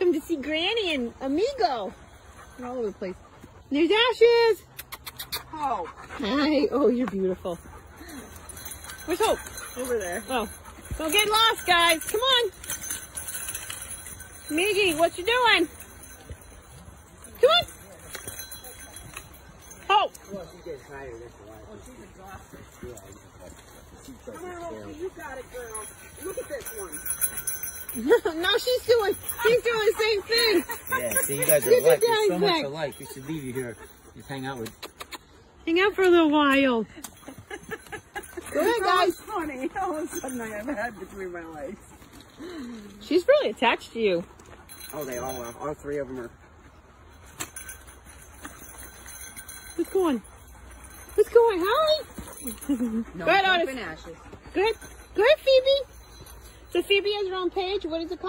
Come to see Granny and Amigo. They're all over the place. There's Ashes. Oh, Hi. Oh, you're beautiful. Where's Hope? over there. Oh, don't get lost, guys. Come on. Miggy, what you doing? Come on. Hope. Well, she's getting tired, that's why. Oh, she's exhausted. Yeah, she's Come like, on, Rosie, you got it, girl. Look at this one. no, she's doing. She's doing the same thing. Yeah, see, you guys are alike. You're so Daddy's much alike. We should leave you here. Just hang out with. Hang out for a little while. Go ahead, guys. was funny. All of a sudden, I have a head between my legs. She's really attached to you. Oh, they all are. All three of them are. Who's going? Who's going? Hi. No, Go ahead, jump Otis. ashes. Go ahead. Go ahead, Phoebe. So Phoebe has her own page. What is it called?